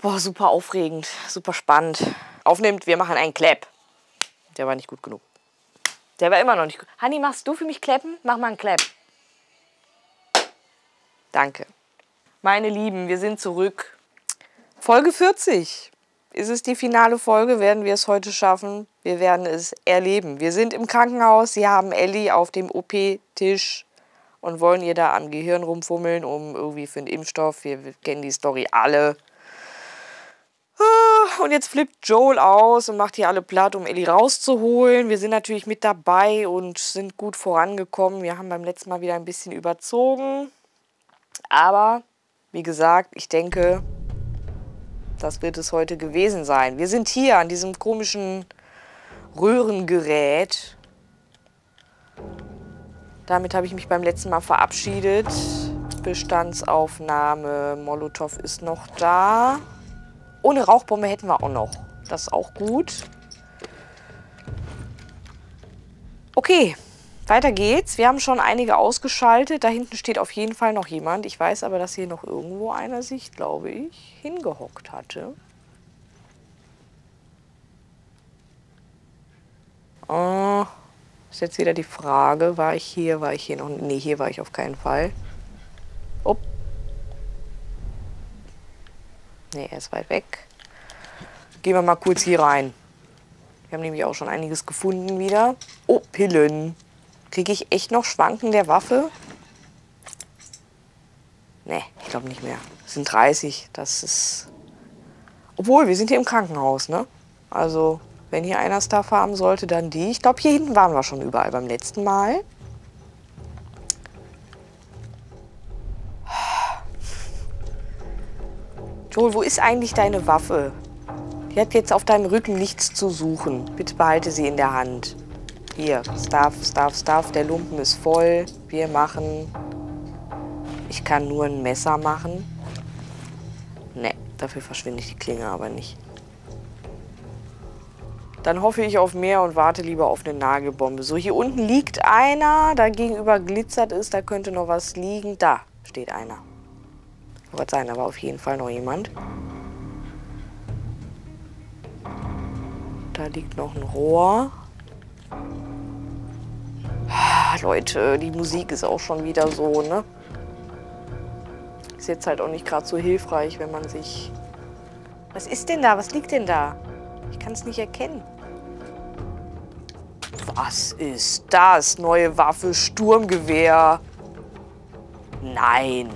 Boah, super aufregend, super spannend. Aufnimmt, wir machen einen Clap. Der war nicht gut genug. Der war immer noch nicht gut. Hanni, machst du für mich Klappen? Mach mal einen Clap. Danke. Meine Lieben, wir sind zurück. Folge 40. Ist es die finale Folge? Werden wir es heute schaffen? Wir werden es erleben. Wir sind im Krankenhaus. Sie haben Ellie auf dem OP-Tisch und wollen ihr da am Gehirn rumfummeln, um irgendwie für einen Impfstoff. Wir kennen die Story alle. Ah, und jetzt flippt Joel aus und macht hier alle platt, um Ellie rauszuholen. Wir sind natürlich mit dabei und sind gut vorangekommen. Wir haben beim letzten Mal wieder ein bisschen überzogen. Aber, wie gesagt, ich denke, das wird es heute gewesen sein. Wir sind hier an diesem komischen Röhrengerät. Damit habe ich mich beim letzten Mal verabschiedet. Bestandsaufnahme. Molotow ist noch da. Ohne Rauchbombe hätten wir auch noch. Das ist auch gut. Okay, weiter geht's. Wir haben schon einige ausgeschaltet. Da hinten steht auf jeden Fall noch jemand. Ich weiß aber, dass hier noch irgendwo einer sich, glaube ich, hingehockt hatte. Oh, ist jetzt wieder die Frage, war ich hier, war ich hier noch? Nee, hier war ich auf keinen Fall. Oh, Ne, er ist weit weg. Gehen wir mal kurz hier rein. Wir haben nämlich auch schon einiges gefunden wieder. Oh, Pillen. Kriege ich echt noch Schwanken der Waffe? Ne, ich glaube nicht mehr. Das sind 30. Das ist... Obwohl, wir sind hier im Krankenhaus, ne? Also, wenn hier einer Stuff haben sollte, dann die. Ich glaube, hier hinten waren wir schon überall beim letzten Mal. Joel, wo ist eigentlich deine Waffe? Die hat jetzt auf deinem Rücken nichts zu suchen. Bitte behalte sie in der Hand. Hier, Stuff, Stuff, Stuff. Der Lumpen ist voll. Wir machen... Ich kann nur ein Messer machen. Ne, dafür verschwinde ich die Klinge aber nicht. Dann hoffe ich auf mehr und warte lieber auf eine Nagelbombe. So, hier unten liegt einer. Da gegenüber glitzert es. Da könnte noch was liegen. Da steht einer. Wird sein, war auf jeden Fall noch jemand. Da liegt noch ein Rohr. Ah, Leute, die Musik ist auch schon wieder so, ne? Ist jetzt halt auch nicht gerade so hilfreich, wenn man sich... Was ist denn da? Was liegt denn da? Ich kann es nicht erkennen. Was ist das? Neue Waffe, Sturmgewehr. Nein.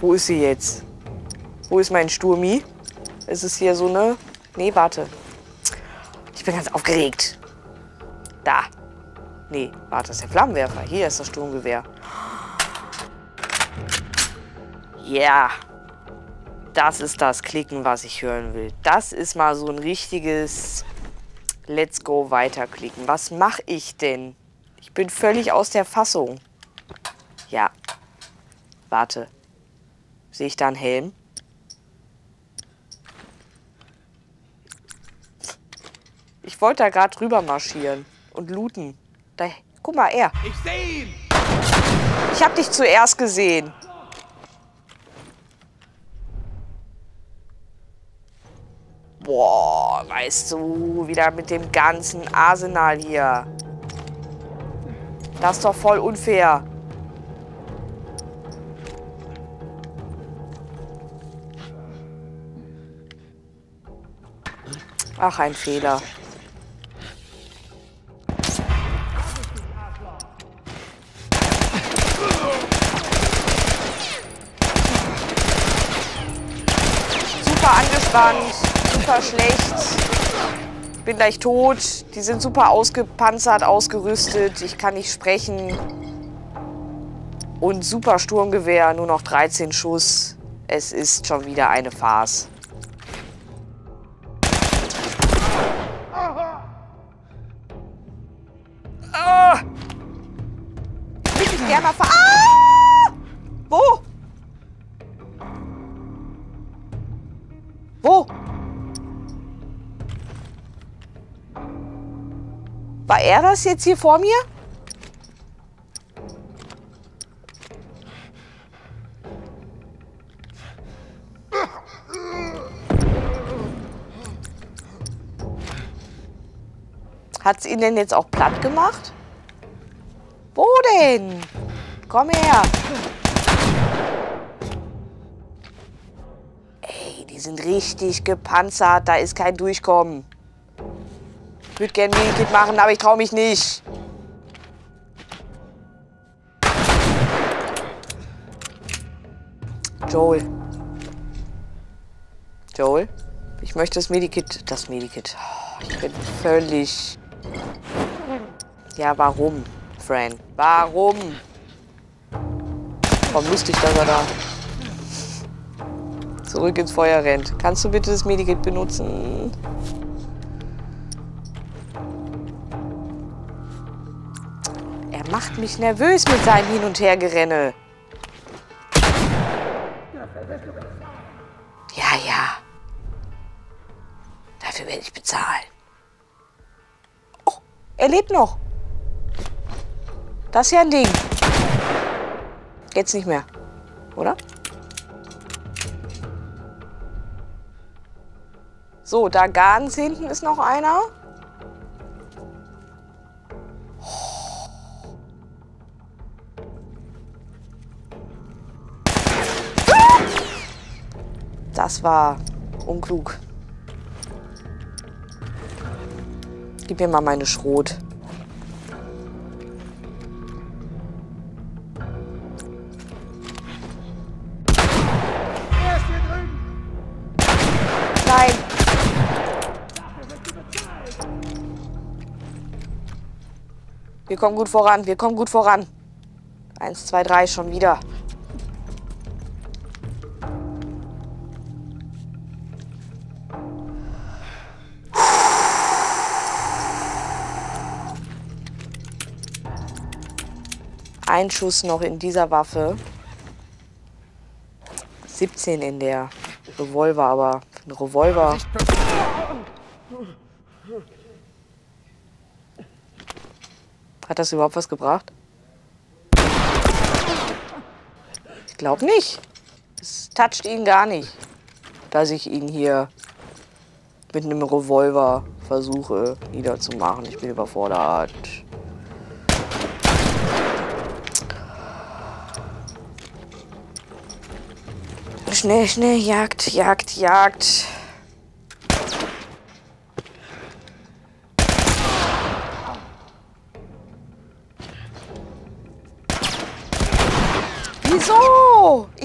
Wo ist sie jetzt? Wo ist mein Sturmi? Ist es hier so eine... Nee, warte. Ich bin ganz aufgeregt. Da. Nee, warte, das ist der Flammenwerfer. Hier ist das Sturmgewehr. Ja. Yeah. Das ist das Klicken, was ich hören will. Das ist mal so ein richtiges Let's go weiterklicken. Was mache ich denn? Ich bin völlig aus der Fassung. Ja. Warte. Sehe ich da einen Helm? Ich wollte da gerade drüber marschieren und looten. Da, guck mal, er. Ich sehe ihn! Ich habe dich zuerst gesehen. Boah, weißt du, wieder mit dem ganzen Arsenal hier. Das ist doch voll unfair. Ach, ein Fehler. Super angespannt, super schlecht. Bin gleich tot. Die sind super ausgepanzert, ausgerüstet. Ich kann nicht sprechen. Und super Sturmgewehr, nur noch 13 Schuss. Es ist schon wieder eine Farce. Ich bin gerne mal ver... Ah! Wo? Wo? War er das jetzt hier vor mir? Hat es ihn denn jetzt auch platt gemacht? Denn? Komm her. Ey, die sind richtig gepanzert. Da ist kein Durchkommen. Ich würde gerne Medikit machen, aber ich traue mich nicht. Joel. Joel? Ich möchte das Medikit. Das Medikit. Ich bin völlig. Ja, warum, Fran? Warum? Warum lustig, dass er da zurück ins Feuer rennt. Kannst du bitte das Medikit benutzen? Er macht mich nervös mit seinem Hin- und Hergerenne. Ja, ja. Dafür werde ich bezahlen. Oh, er lebt noch. Das ist ja ein Ding. Jetzt nicht mehr, oder? So, da ganz hinten ist noch einer. Das war unklug. Gib mir mal meine Schrot. Kommen gut voran, wir kommen gut voran. Eins, zwei, drei, schon wieder. Ein Schuss noch in dieser Waffe. 17 in der Revolver, aber ein Revolver. Hat das überhaupt was gebracht? Ich glaube nicht. Es toucht ihn gar nicht, dass ich ihn hier mit einem Revolver versuche niederzumachen. Ich bin überfordert. Schnell, schnell, Jagd, Jagd, Jagd.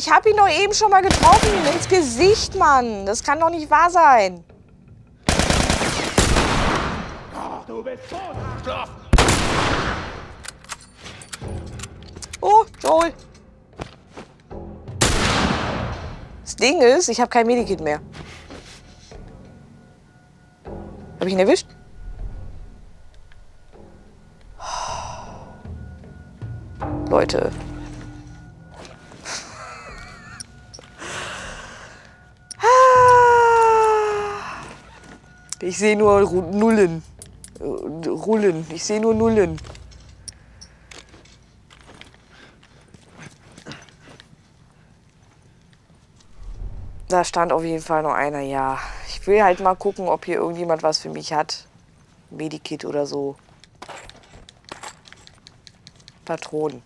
Ich habe ihn doch eben schon mal getroffen. Ins Gesicht, Mann. Das kann doch nicht wahr sein. Du bist tot, Oh, Joel. Das Ding ist, ich habe kein Medikit mehr. Habe ich ihn erwischt? Leute. Ich sehe nur Nullen. Rullen. Ich sehe nur Nullen. Da stand auf jeden Fall noch einer, ja. Ich will halt mal gucken, ob hier irgendjemand was für mich hat. Medikit oder so. Patronen.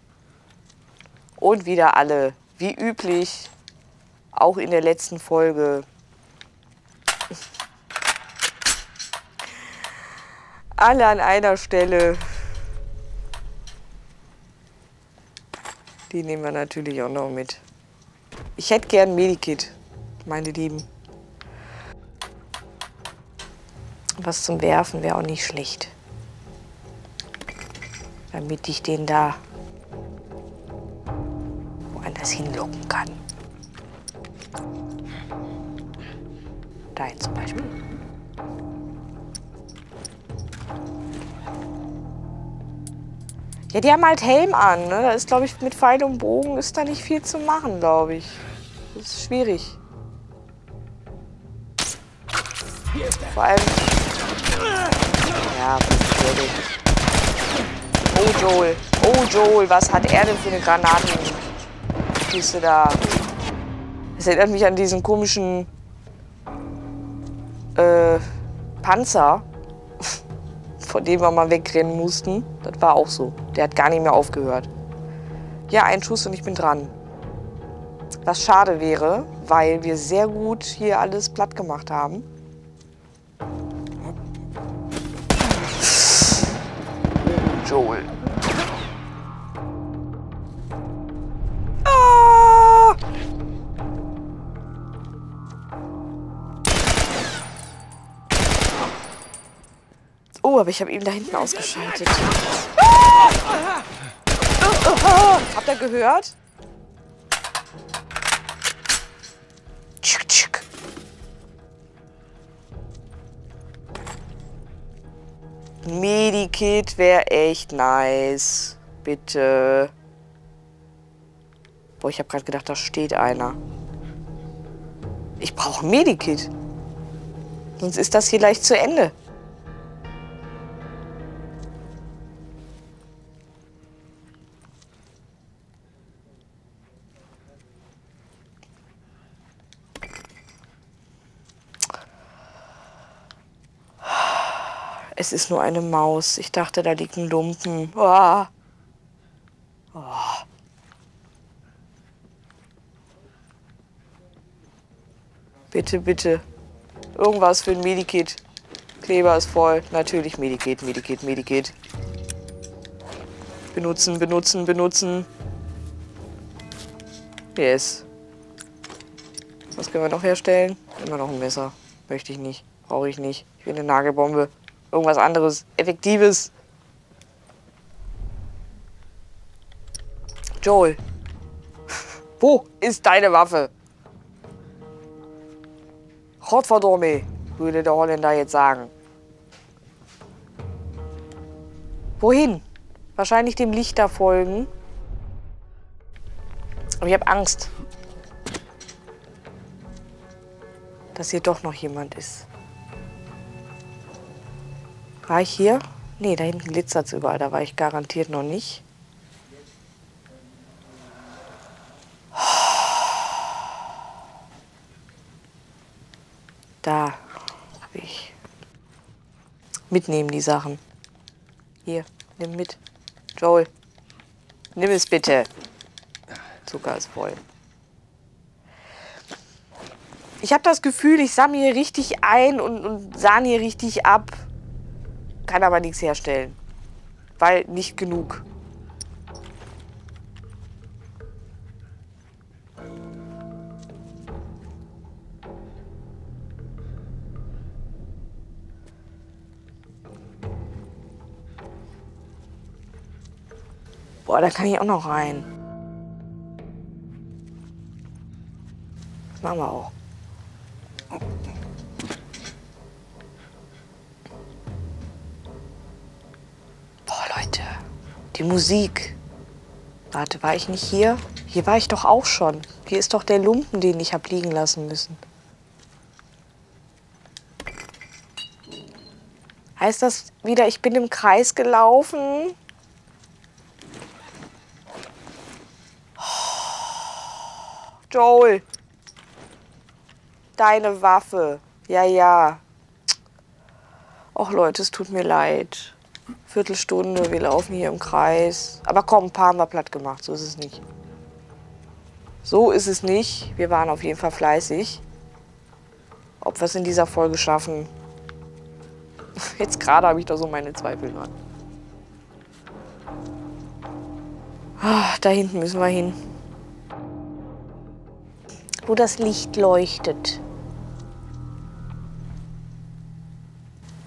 Und wieder alle, wie üblich, auch in der letzten Folge. Alle an einer Stelle. Die nehmen wir natürlich auch noch mit. Ich hätte gern Medikit, meine Lieben. Was zum Werfen wäre auch nicht schlecht. Damit ich den da woanders hinlocken kann. Dahin zum Beispiel. Ja, die haben halt Helm an. Ne? Da ist, glaube ich, mit Pfeil und Bogen ist da nicht viel zu machen, glaube ich. Das ist schwierig. Vor allem. Ja, natürlich. Oh, Joel. Oh, Joel, was hat er denn für eine Granatenkiste da? Das erinnert mich an diesen komischen äh, Panzer von dem wir mal wegrennen mussten. Das war auch so. Der hat gar nicht mehr aufgehört. Ja, ein Schuss und ich bin dran. Was schade wäre, weil wir sehr gut hier alles platt gemacht haben. Joel. Aber ich habe ihn da hinten ausgeschaltet. Habt ihr gehört? Tschick, tschick. Medikit wäre echt nice. Bitte. Boah, ich habe gerade gedacht, da steht einer. Ich brauche ein Medikit. Sonst ist das hier gleich zu Ende. Es ist nur eine Maus. Ich dachte, da liegt ein Lumpen. Oh. Oh. Bitte, bitte. Irgendwas für ein Medikit. Kleber ist voll. Natürlich Medikit, Medikit, Medikit. Benutzen, benutzen, benutzen. Yes. Was können wir noch herstellen? Immer noch ein Messer. Möchte ich nicht. Brauche ich nicht. Ich will eine Nagelbombe. Irgendwas anderes. Effektives. Joel. Wo ist deine Waffe? Godverdomme, würde der Holländer jetzt sagen. Wohin? Wahrscheinlich dem Licht da folgen. Aber ich habe Angst, dass hier doch noch jemand ist. War ich hier? Nee, da hinten glitzert es überall. Da war ich garantiert noch nicht. Da ich. Mitnehmen die Sachen. Hier, nimm mit. Joel, nimm es bitte. Zucker ist voll. Ich habe das Gefühl, ich sammle hier richtig ein und, und sahne hier richtig ab. Kann aber nichts herstellen. Weil nicht genug. Boah, da kann ich auch noch rein. Das machen wir auch. Die Musik. Warte, war ich nicht hier? Hier war ich doch auch schon. Hier ist doch der Lumpen, den ich hab liegen lassen müssen. Heißt das wieder, ich bin im Kreis gelaufen? Joel. Deine Waffe. Ja, ja. Och Leute, es tut mir leid. Viertelstunde, wir laufen hier im Kreis. Aber komm, ein paar haben wir platt gemacht, so ist es nicht. So ist es nicht. Wir waren auf jeden Fall fleißig. Ob wir es in dieser Folge schaffen. Jetzt gerade habe ich da so meine Zweifel dran. Ah, da hinten müssen wir hin wo das Licht leuchtet.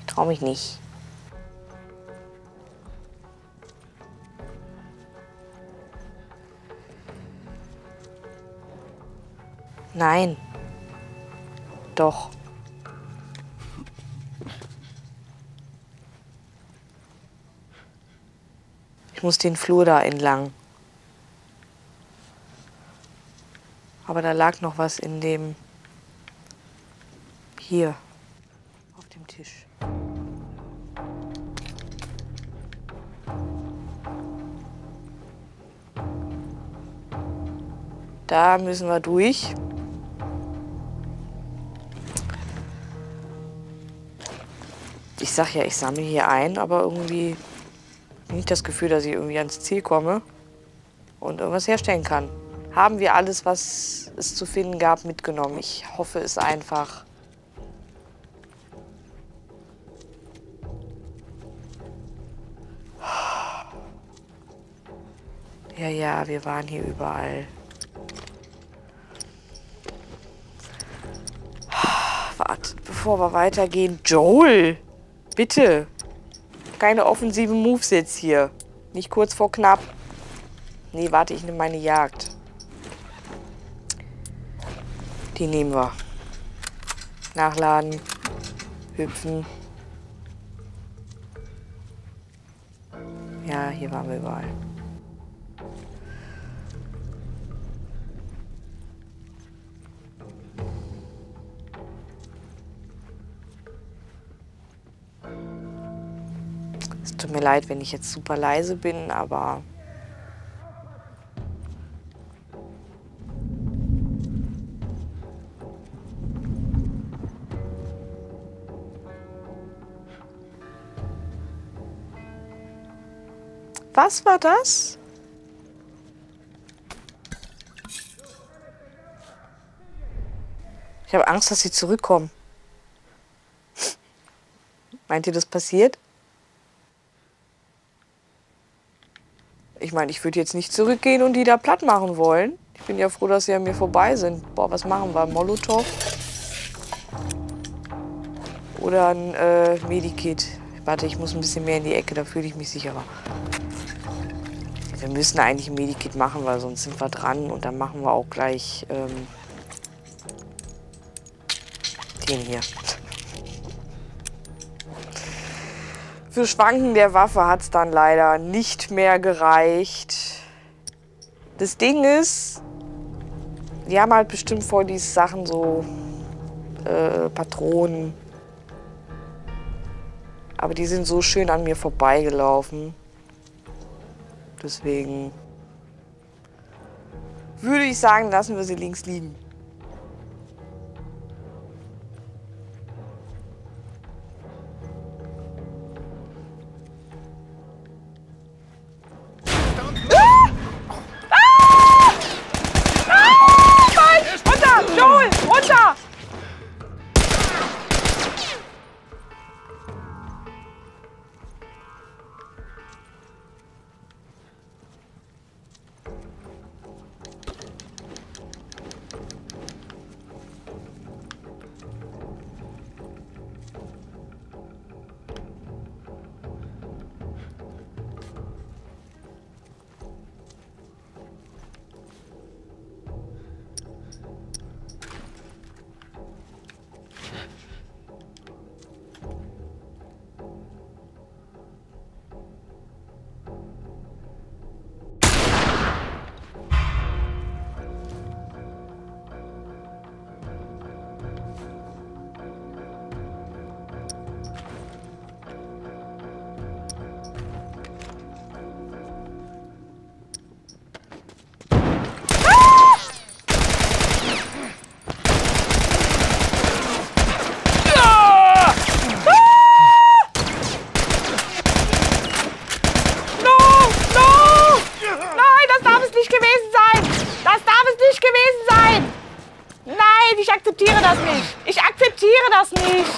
Ich traue mich nicht. Nein. Doch. Ich muss den Flur da entlang. Aber da lag noch was in dem. Hier. Auf dem Tisch. Da müssen wir durch. Ich sag ja, ich sammle hier ein, aber irgendwie nicht das Gefühl, dass ich irgendwie ans Ziel komme und irgendwas herstellen kann. Haben wir alles, was es zu finden gab, mitgenommen? Ich hoffe es einfach. Ja, ja, wir waren hier überall. Wartet, bevor wir weitergehen. Joel! Bitte! Keine offensiven Moves jetzt hier. Nicht kurz vor knapp. Nee, warte, ich nehme meine Jagd. Die nehmen wir. Nachladen. Hüpfen. Ja, hier waren wir überall. Tut mir leid, wenn ich jetzt super leise bin, aber Was war das? Ich habe Angst, dass sie zurückkommen. Meint ihr, das passiert? Ich meine, ich würde jetzt nicht zurückgehen und die da platt machen wollen. Ich bin ja froh, dass sie an mir vorbei sind. Boah, was machen wir? Molotow? Oder ein äh, Medikit? Warte, ich muss ein bisschen mehr in die Ecke, da fühle ich mich sicherer. Wir müssen eigentlich ein Medikit machen, weil sonst sind wir dran und dann machen wir auch gleich ähm, den hier. Für Schwanken der Waffe hat es dann leider nicht mehr gereicht. Das Ding ist, die haben halt bestimmt vor diese Sachen so äh, Patronen. Aber die sind so schön an mir vorbeigelaufen. Deswegen würde ich sagen, lassen wir sie links liegen. Nicht! Ich akzeptiere das nicht!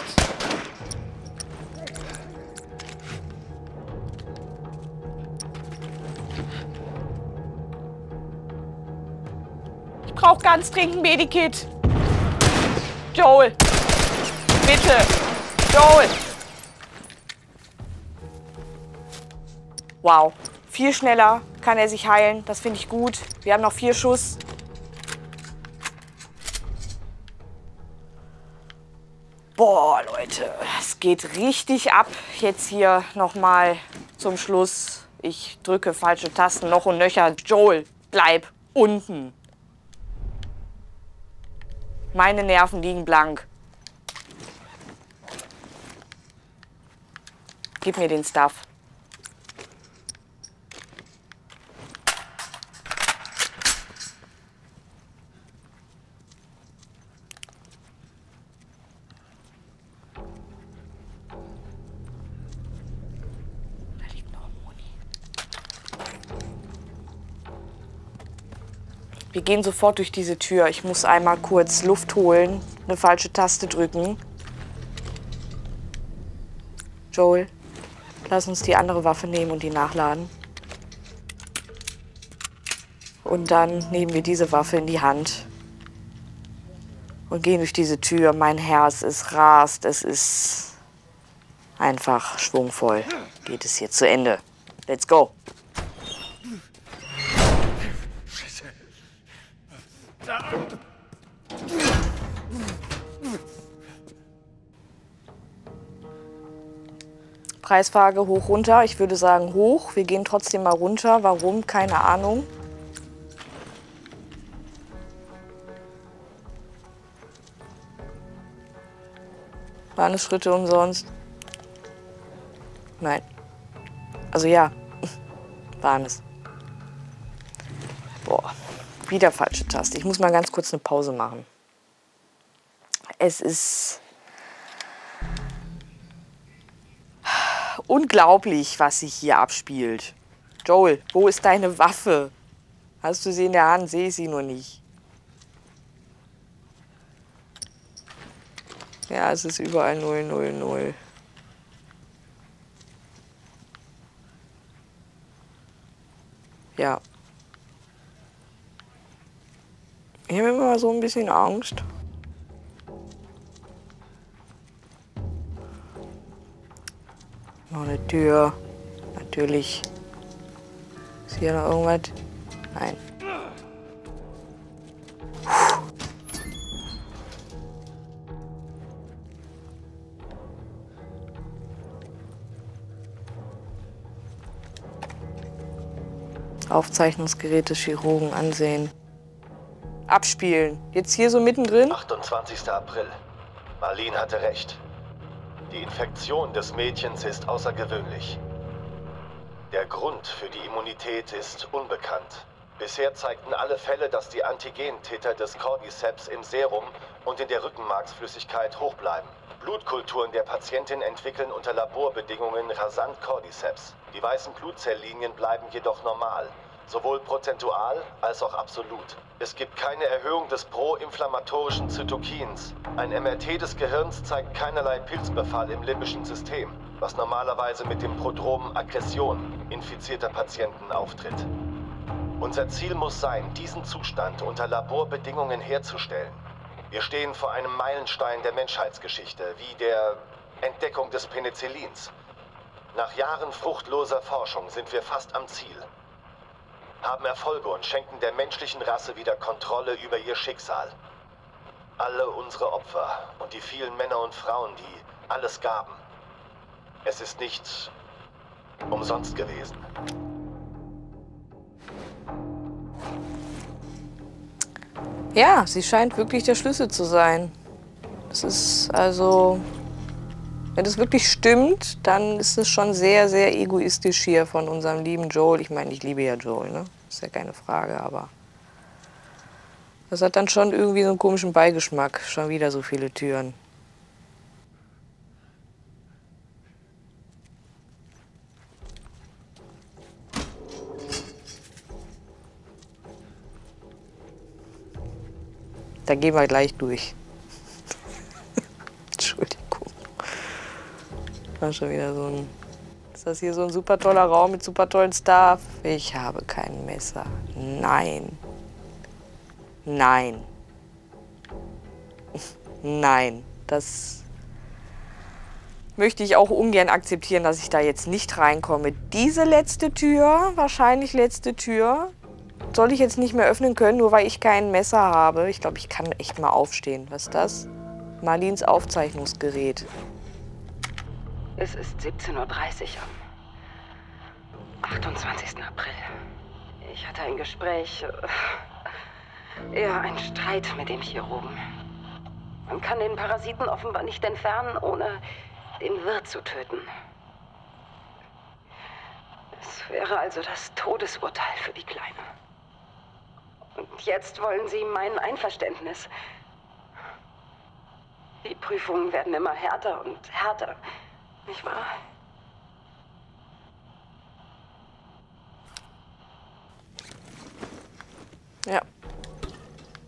Ich brauche ganz dringend Medikit. Joel! Bitte! Joel! Wow. Viel schneller kann er sich heilen. Das finde ich gut. Wir haben noch vier Schuss. Boah, Leute. Es geht richtig ab. Jetzt hier nochmal zum Schluss. Ich drücke falsche Tasten noch und nöcher. Joel, bleib unten. Meine Nerven liegen blank. Gib mir den Stuff. Wir gehen sofort durch diese Tür. Ich muss einmal kurz Luft holen, eine falsche Taste drücken. Joel, lass uns die andere Waffe nehmen und die nachladen. Und dann nehmen wir diese Waffe in die Hand und gehen durch diese Tür. Mein Herz ist rast, es ist einfach schwungvoll. Geht es hier zu Ende. Let's go. Preisfrage hoch runter. Ich würde sagen hoch. Wir gehen trotzdem mal runter. Warum? Keine Ahnung. Waren Schritte umsonst? Nein. Also ja, waren es. Boah, wieder falsche Taste. Ich muss mal ganz kurz eine Pause machen. Es ist unglaublich, was sich hier abspielt. Joel, wo ist deine Waffe? Hast du sie in der Hand? Sehe ich sie nur nicht. Ja, es ist überall 0, 0, 0. Ja. Ich habe immer so ein bisschen Angst. Noch eine Tür. Natürlich. Ist hier noch irgendwas? Nein. Aufzeichnungsgeräte Chirurgen ansehen. Abspielen. Jetzt hier so mittendrin. 28. April. Marlene hatte recht. Die Infektion des Mädchens ist außergewöhnlich. Der Grund für die Immunität ist unbekannt. Bisher zeigten alle Fälle, dass die Antigentitter des Cordyceps im Serum und in der Rückenmarksflüssigkeit hoch bleiben. Blutkulturen der Patientin entwickeln unter Laborbedingungen rasant Cordyceps. Die weißen Blutzelllinien bleiben jedoch normal, sowohl prozentual als auch absolut. Es gibt keine Erhöhung des proinflammatorischen Zytokins. Ein MRT des Gehirns zeigt keinerlei Pilzbefall im limbischen System, was normalerweise mit dem Prodrom Aggression infizierter Patienten auftritt. Unser Ziel muss sein, diesen Zustand unter Laborbedingungen herzustellen. Wir stehen vor einem Meilenstein der Menschheitsgeschichte, wie der Entdeckung des Penicillins. Nach Jahren fruchtloser Forschung sind wir fast am Ziel. Haben Erfolge und schenken der menschlichen Rasse wieder Kontrolle über ihr Schicksal. Alle unsere Opfer und die vielen Männer und Frauen, die alles gaben. Es ist nicht umsonst gewesen. Ja, sie scheint wirklich der Schlüssel zu sein. Das ist also, wenn das wirklich stimmt, dann ist es schon sehr, sehr egoistisch hier von unserem lieben Joel. Ich meine, ich liebe ja Joel, ne? Ist ja keine Frage, aber das hat dann schon irgendwie so einen komischen Beigeschmack. Schon wieder so viele Türen. Da gehen wir gleich durch. War schon wieder so ein. Ist das hier so ein super toller Raum mit super tollen Stuff? Ich habe kein Messer. Nein. Nein. Nein. Das möchte ich auch ungern akzeptieren, dass ich da jetzt nicht reinkomme. Diese letzte Tür, wahrscheinlich letzte Tür, soll ich jetzt nicht mehr öffnen können, nur weil ich kein Messer habe. Ich glaube, ich kann echt mal aufstehen. Was ist das? Marlins Aufzeichnungsgerät. Es ist 17.30 Uhr am 28. April. Ich hatte ein Gespräch, äh, eher ein Streit mit dem Chirurgen. Man kann den Parasiten offenbar nicht entfernen, ohne den Wirt zu töten. Es wäre also das Todesurteil für die Kleine. Und jetzt wollen Sie mein Einverständnis. Die Prüfungen werden immer härter und härter, nicht wahr? Ja.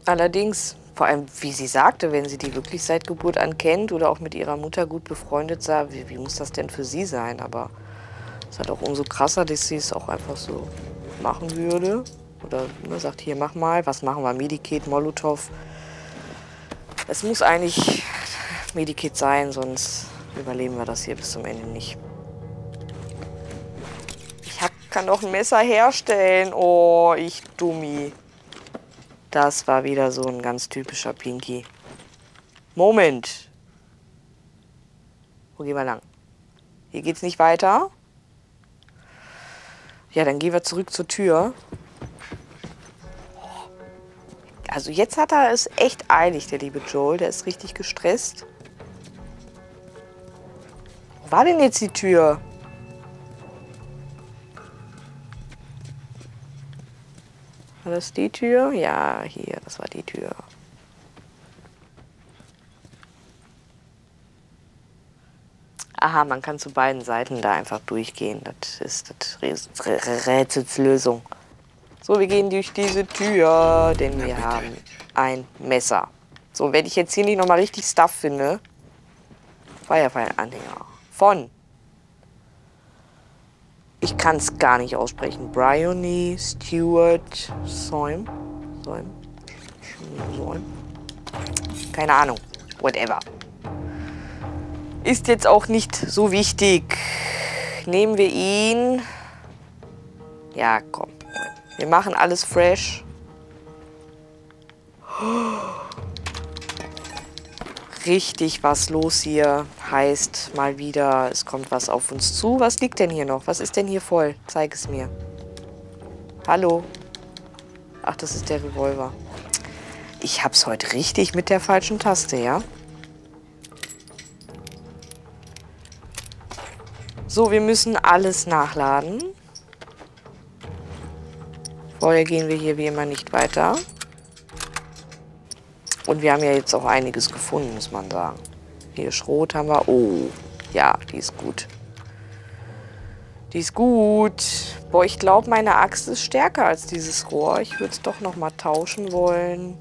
Allerdings, vor allem, wie sie sagte, wenn sie die wirklich seit Geburt an kennt oder auch mit ihrer Mutter gut befreundet sah, wie, wie muss das denn für sie sein? Aber es ist halt auch umso krasser, dass sie es auch einfach so machen würde. Oder ne, sagt, hier, mach mal, was machen wir? Medikit, Molotow. Es muss eigentlich Medikit sein, sonst überleben wir das hier bis zum Ende nicht. Ich hab, kann doch ein Messer herstellen. Oh, ich Dummi. Das war wieder so ein ganz typischer Pinky. Moment. Wo gehen wir lang? Hier geht's nicht weiter. Ja, dann gehen wir zurück zur Tür. Also jetzt hat er es echt eilig, der liebe Joel. Der ist richtig gestresst. War denn jetzt die Tür? War das die Tür? Ja, hier, das war die Tür. Aha, man kann zu beiden Seiten da einfach durchgehen. Das ist das Rätselslösung. So, wir gehen durch diese Tür, denn wir haben ein Messer. So, wenn ich jetzt hier nicht nochmal richtig Stuff finde. Firefly-Anhänger. Von. Ich kann es gar nicht aussprechen. Bryony Stewart Säum. Säum. Säum. Keine Ahnung. Whatever. Ist jetzt auch nicht so wichtig. Nehmen wir ihn. Ja, komm. Wir machen alles fresh. Richtig was los hier. Heißt mal wieder, es kommt was auf uns zu. Was liegt denn hier noch? Was ist denn hier voll? Zeig es mir. Hallo? Ach, das ist der Revolver. Ich hab's heute richtig mit der falschen Taste, ja? So, wir müssen alles nachladen. Vorher gehen wir hier wie immer nicht weiter. Und wir haben ja jetzt auch einiges gefunden, muss man sagen. Hier Schrot haben wir. Oh, ja, die ist gut. Die ist gut. Boah, ich glaube, meine Axt ist stärker als dieses Rohr. Ich würde es doch noch mal tauschen wollen.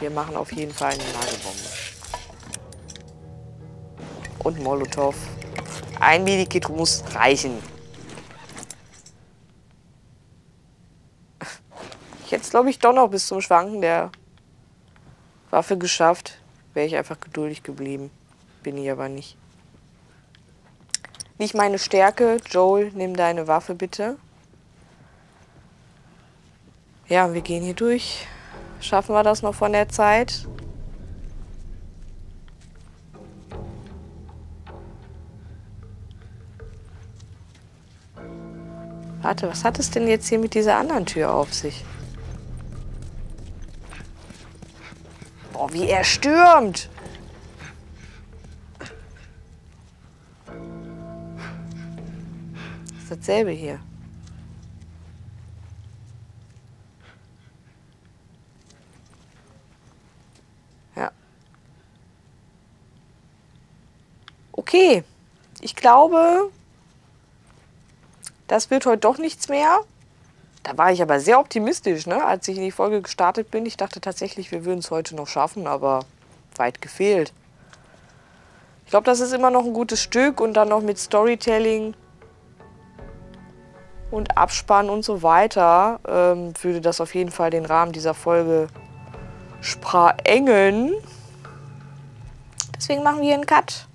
Wir machen auf jeden Fall eine Nagelbombe. Und Molotow. Ein Medikit muss reichen. Es, glaube ich, doch noch bis zum Schwanken der Waffe geschafft. Wäre ich einfach geduldig geblieben. Bin ich aber nicht. Nicht meine Stärke. Joel, nimm deine Waffe bitte. Ja, wir gehen hier durch. Schaffen wir das noch von der Zeit? Warte, was hat es denn jetzt hier mit dieser anderen Tür auf sich? Boah, wie er stürmt! Das ist dasselbe hier. Ja. Okay. Ich glaube, das wird heute doch nichts mehr. Da war ich aber sehr optimistisch, ne? als ich in die Folge gestartet bin. Ich dachte tatsächlich, wir würden es heute noch schaffen, aber weit gefehlt. Ich glaube, das ist immer noch ein gutes Stück und dann noch mit Storytelling und Abspann und so weiter ähm, würde das auf jeden Fall den Rahmen dieser Folge sprengen. Deswegen machen wir hier einen Cut.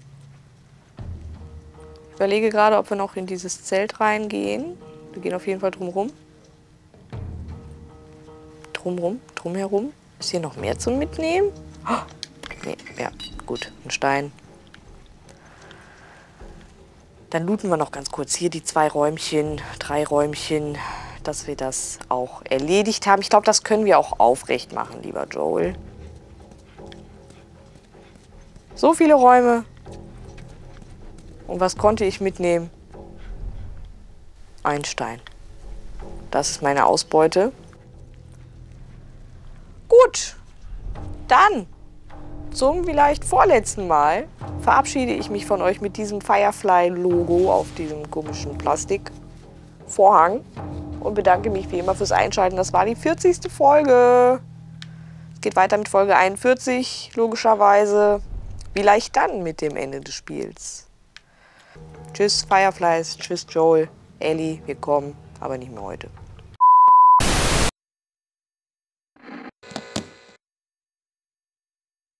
Ich überlege gerade, ob wir noch in dieses Zelt reingehen. Wir gehen auf jeden Fall drumherum. Drumherum, drumherum. Ist hier noch mehr zum Mitnehmen? Oh, nee, ja, gut, ein Stein. Dann looten wir noch ganz kurz hier die zwei Räumchen, drei Räumchen, dass wir das auch erledigt haben. Ich glaube, das können wir auch aufrecht machen, lieber Joel. So viele Räume, und was konnte ich mitnehmen? Ein Stein. Das ist meine Ausbeute. Gut, dann zum vielleicht vorletzten Mal verabschiede ich mich von euch mit diesem Firefly-Logo auf diesem komischen Plastikvorhang und bedanke mich wie immer fürs Einschalten. Das war die 40. Folge. geht weiter mit Folge 41, logischerweise. Vielleicht dann mit dem Ende des Spiels. Tschüss Fireflies, tschüss Joel, Ellie, wir kommen, aber nicht mehr heute.